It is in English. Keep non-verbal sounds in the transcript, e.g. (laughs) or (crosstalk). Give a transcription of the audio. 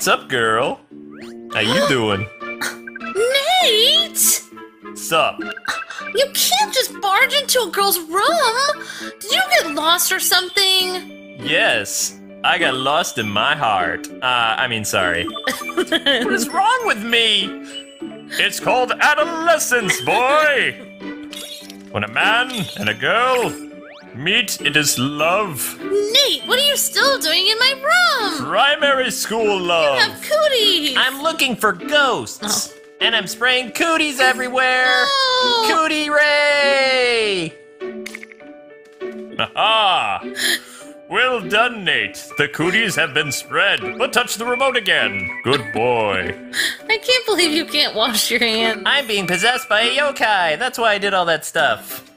What's up, girl? How you doing? Nate! Sup? You can't just barge into a girl's room! Did you get lost or something? Yes. I got lost in my heart. Uh, I mean, sorry. (laughs) what is wrong with me? It's called adolescence, boy! When a man and a girl meet, it is love. Nate, what are you still doing in my room? Primary school love. You have cooties! I'm looking for ghosts. Oh. And I'm spraying cooties everywhere. No! Cootie Ray! Aha! Well done, Nate. The cooties have been spread. But touch the remote again. Good boy. I can't believe you can't wash your hands. I'm being possessed by a yokai. That's why I did all that stuff.